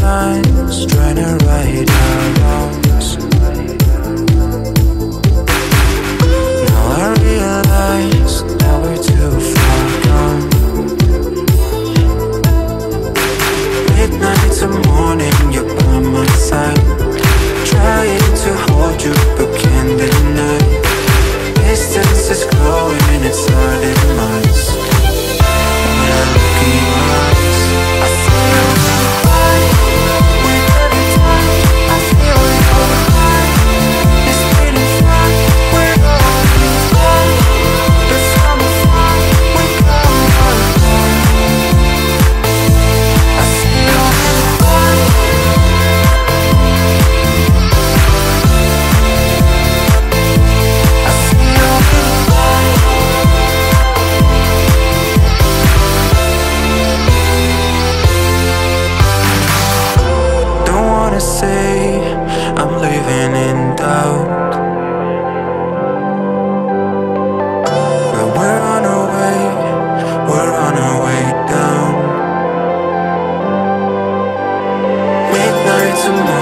trying to write out tonight.